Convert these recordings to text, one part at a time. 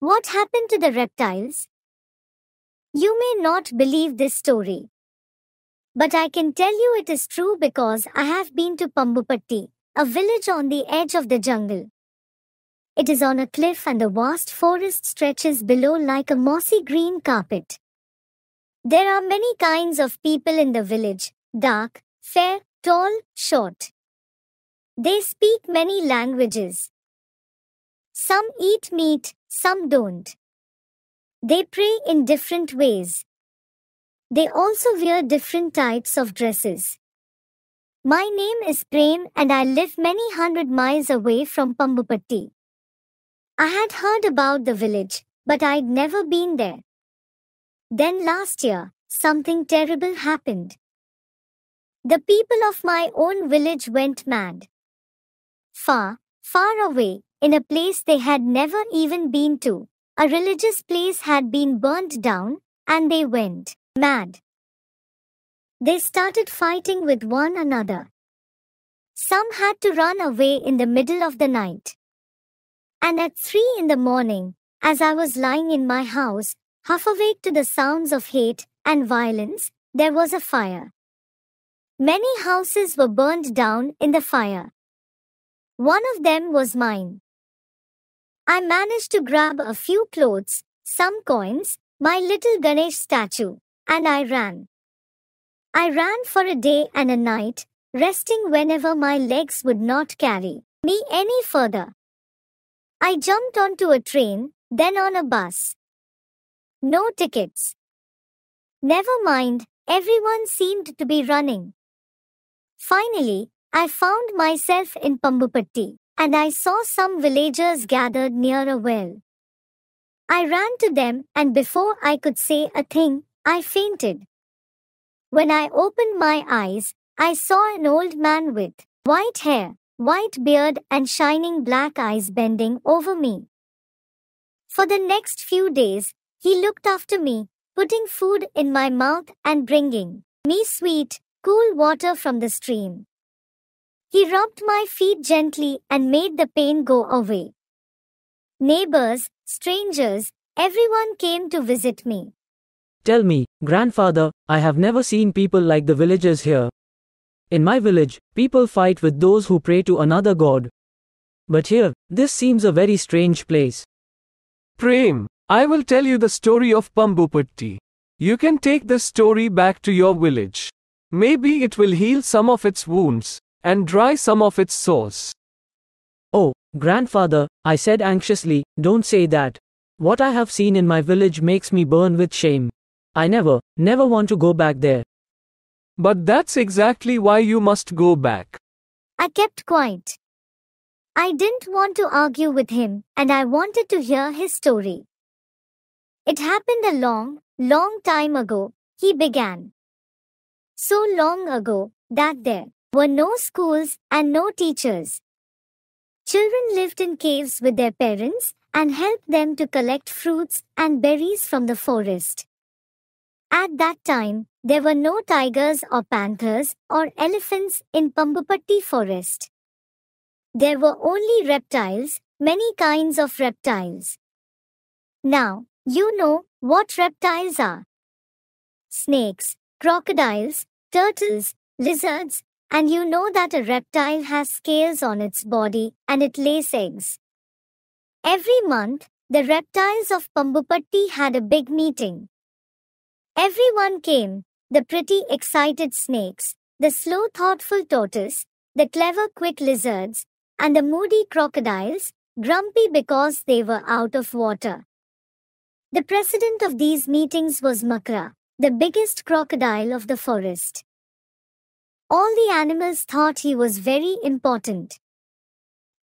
What happened to the reptiles? You may not believe this story. But I can tell you it is true because I have been to Pambupatti, a village on the edge of the jungle. It is on a cliff and the vast forest stretches below like a mossy green carpet. There are many kinds of people in the village dark, fair, tall, short. They speak many languages. Some eat meat, some don't. They pray in different ways. They also wear different types of dresses. My name is Prem and I live many hundred miles away from Pambupatti. I had heard about the village, but I'd never been there. Then last year, something terrible happened. The people of my own village went mad. Far, far away, in a place they had never even been to, a religious place had been burnt down, and they went mad. They started fighting with one another. Some had to run away in the middle of the night. And at three in the morning, as I was lying in my house, half awake to the sounds of hate and violence, there was a fire. Many houses were burned down in the fire. One of them was mine. I managed to grab a few clothes, some coins, my little Ganesh statue, and I ran. I ran for a day and a night, resting whenever my legs would not carry me any further. I jumped onto a train, then on a bus. No tickets. Never mind, everyone seemed to be running. Finally, I found myself in Pambupatti, and I saw some villagers gathered near a well. I ran to them, and before I could say a thing, I fainted. When I opened my eyes, I saw an old man with white hair, white beard, and shining black eyes bending over me. For the next few days, he looked after me, putting food in my mouth and bringing me sweet, cool water from the stream. He rubbed my feet gently and made the pain go away. Neighbors, strangers, everyone came to visit me. Tell me, grandfather, I have never seen people like the villagers here. In my village, people fight with those who pray to another god. But here, this seems a very strange place. Prem, I will tell you the story of Pambupatti. You can take the story back to your village. Maybe it will heal some of its wounds and dry some of its sores. Oh, grandfather, I said anxiously, don't say that. What I have seen in my village makes me burn with shame. I never, never want to go back there. But that's exactly why you must go back. I kept quiet. I didn't want to argue with him, and I wanted to hear his story. It happened a long, long time ago, he began. So long ago that there were no schools and no teachers. Children lived in caves with their parents and helped them to collect fruits and berries from the forest. At that time, there were no tigers or panthers or elephants in Pambupatti forest. There were only reptiles, many kinds of reptiles. Now, you know what reptiles are. Snakes, crocodiles, turtles, lizards, and you know that a reptile has scales on its body and it lays eggs. Every month, the reptiles of Pambupatti had a big meeting. Everyone came, the pretty excited snakes, the slow thoughtful tortoise, the clever quick lizards, and the moody crocodiles, grumpy because they were out of water. The president of these meetings was Makra, the biggest crocodile of the forest. All the animals thought he was very important.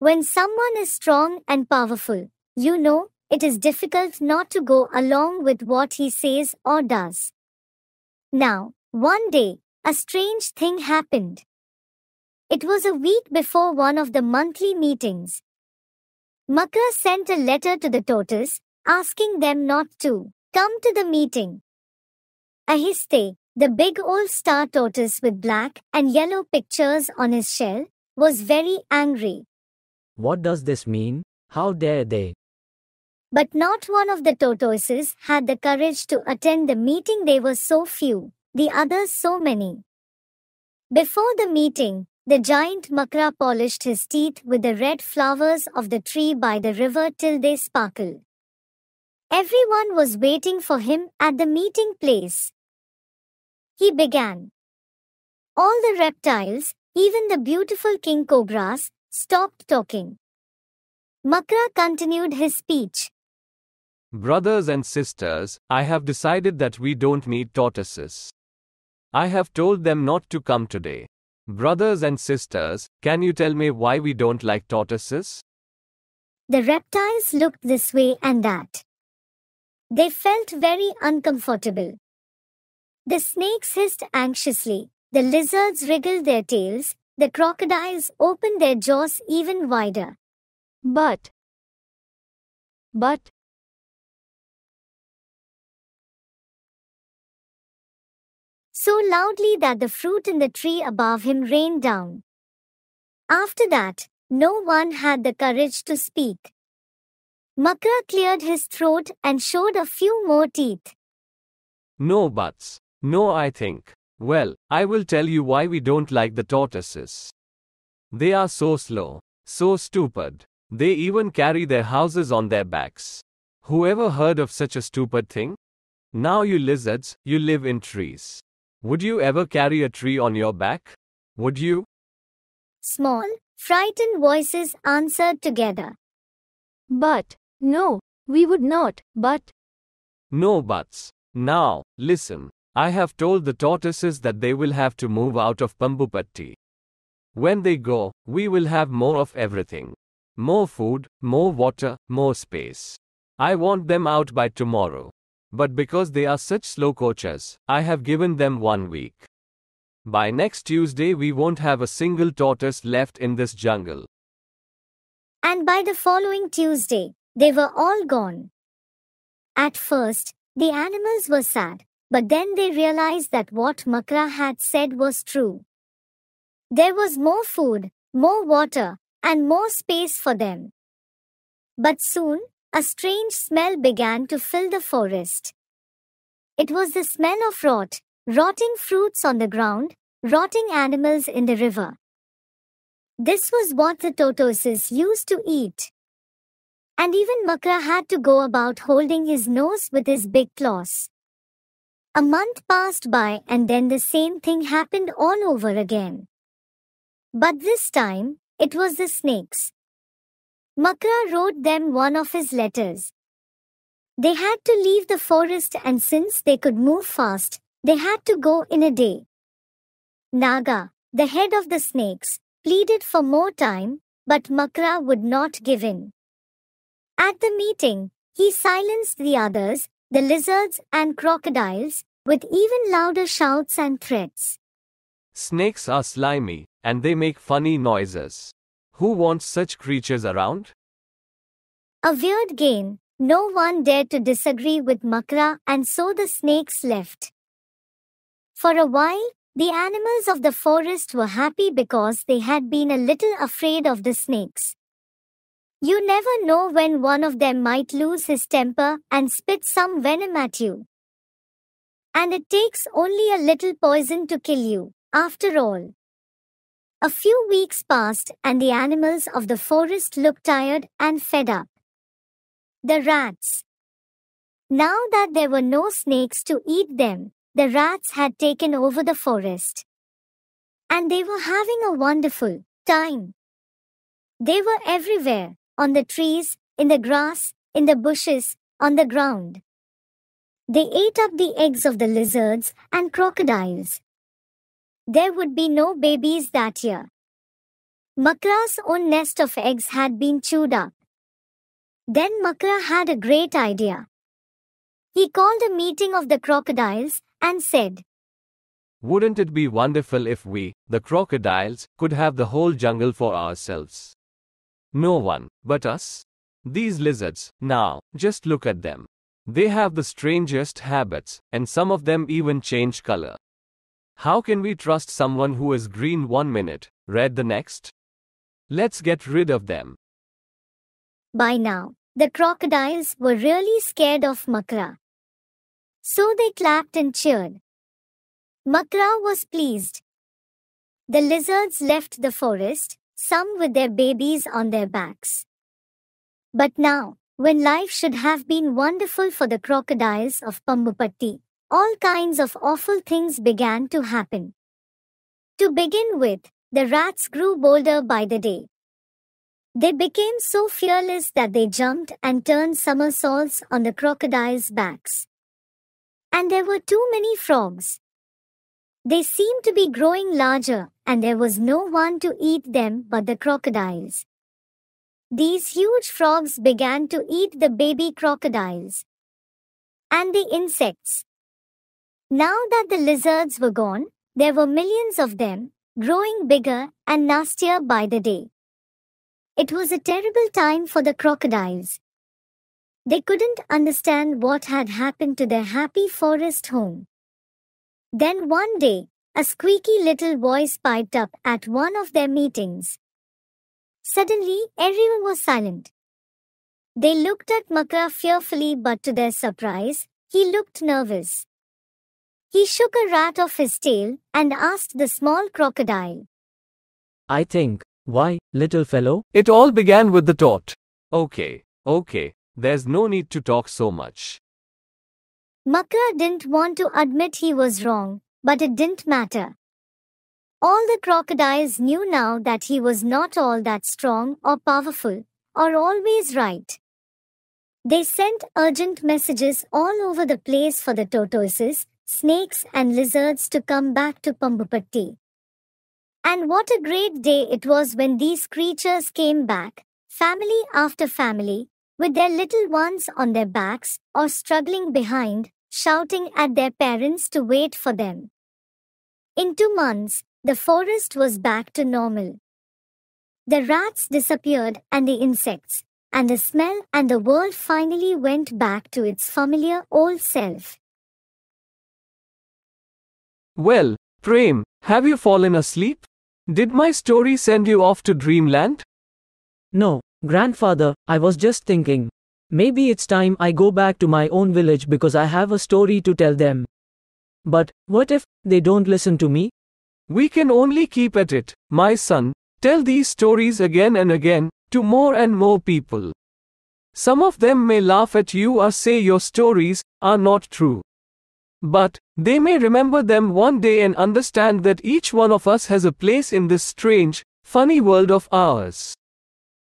When someone is strong and powerful, you know, it is difficult not to go along with what he says or does. Now, one day, a strange thing happened. It was a week before one of the monthly meetings. Makra sent a letter to the tortoise, asking them not to come to the meeting. Ahiste, the big old star tortoise with black and yellow pictures on his shell, was very angry. What does this mean? How dare they? But not one of the tortoises had the courage to attend the meeting. They were so few, the others so many. Before the meeting, the giant Makra polished his teeth with the red flowers of the tree by the river till they sparkled. Everyone was waiting for him at the meeting place. He began. All the reptiles, even the beautiful king cobras, stopped talking. Makra continued his speech. Brothers and sisters, I have decided that we don't need tortoises. I have told them not to come today. Brothers and sisters, can you tell me why we don't like tortoises? The reptiles looked this way and that. They felt very uncomfortable. The snakes hissed anxiously, the lizards wriggled their tails, the crocodiles opened their jaws even wider. But, but, so loudly that the fruit in the tree above him rained down. After that, no one had the courage to speak. Makra cleared his throat and showed a few more teeth. No buts. No, I think. Well, I will tell you why we don't like the tortoises. They are so slow, so stupid. They even carry their houses on their backs. Whoever heard of such a stupid thing? Now, you lizards, you live in trees. Would you ever carry a tree on your back? Would you? Small, frightened voices answered together. but, no, we would not, but, No buts. Now, listen. I have told the tortoises that they will have to move out of Pambupatti. When they go, we will have more of everything. More food, more water, more space. I want them out by tomorrow. But because they are such slow coaches, I have given them one week. By next Tuesday, we won't have a single tortoise left in this jungle. And by the following Tuesday, they were all gone. At first, the animals were sad, but then they realized that what Makra had said was true. There was more food, more water, and more space for them. But soon, a strange smell began to fill the forest. It was the smell of rot, rotting fruits on the ground, rotting animals in the river. This was what the tortoises used to eat. And even Makra had to go about holding his nose with his big claws. A month passed by and then the same thing happened all over again. But this time, it was the snakes. Makra wrote them one of his letters. They had to leave the forest and since they could move fast, they had to go in a day. Naga, the head of the snakes, pleaded for more time, but Makra would not give in. At the meeting, he silenced the others, the lizards and crocodiles, with even louder shouts and threats. Snakes are slimy, and they make funny noises. Who wants such creatures around? A weird game, no one dared to disagree with Makra and so the snakes left. For a while, the animals of the forest were happy because they had been a little afraid of the snakes. You never know when one of them might lose his temper and spit some venom at you. And it takes only a little poison to kill you, after all. A few weeks passed and the animals of the forest looked tired and fed up. The rats. Now that there were no snakes to eat them, the rats had taken over the forest. And they were having a wonderful time. They were everywhere on the trees, in the grass, in the bushes, on the ground. They ate up the eggs of the lizards and crocodiles. There would be no babies that year. Makra's own nest of eggs had been chewed up. Then Makra had a great idea. He called a meeting of the crocodiles and said, Wouldn't it be wonderful if we, the crocodiles, could have the whole jungle for ourselves? No one, but us? These lizards, now, just look at them. They have the strangest habits, and some of them even change color. How can we trust someone who is green one minute, red the next? Let's get rid of them. By now, the crocodiles were really scared of Makra. So they clapped and cheered. Makra was pleased. The lizards left the forest, some with their babies on their backs. But now, when life should have been wonderful for the crocodiles of Pambupatti, all kinds of awful things began to happen. To begin with, the rats grew bolder by the day. They became so fearless that they jumped and turned somersaults on the crocodiles' backs. And there were too many frogs. They seemed to be growing larger, and there was no one to eat them but the crocodiles. These huge frogs began to eat the baby crocodiles and the insects. Now that the lizards were gone, there were millions of them, growing bigger and nastier by the day. It was a terrible time for the crocodiles. They couldn't understand what had happened to their happy forest home. Then one day, a squeaky little voice piped up at one of their meetings. Suddenly, everyone was silent. They looked at Makra fearfully, but to their surprise, he looked nervous. He shook a rat off his tail and asked the small crocodile, I think, why, little fellow? It all began with the thought. Okay, okay, there's no need to talk so much. Makra didn't want to admit he was wrong, but it didn't matter. All the crocodiles knew now that he was not all that strong or powerful, or always right. They sent urgent messages all over the place for the tortoises, snakes, and lizards to come back to Pambupatti. And what a great day it was when these creatures came back, family after family, with their little ones on their backs or struggling behind, shouting at their parents to wait for them. In two months, the forest was back to normal. The rats disappeared and the insects, and the smell and the world finally went back to its familiar old self. Well, Prem, have you fallen asleep? Did my story send you off to dreamland? No, grandfather, I was just thinking. Maybe it's time I go back to my own village because I have a story to tell them. But, what if they don't listen to me? We can only keep at it, my son. Tell these stories again and again, to more and more people. Some of them may laugh at you or say your stories are not true. But, they may remember them one day and understand that each one of us has a place in this strange, funny world of ours.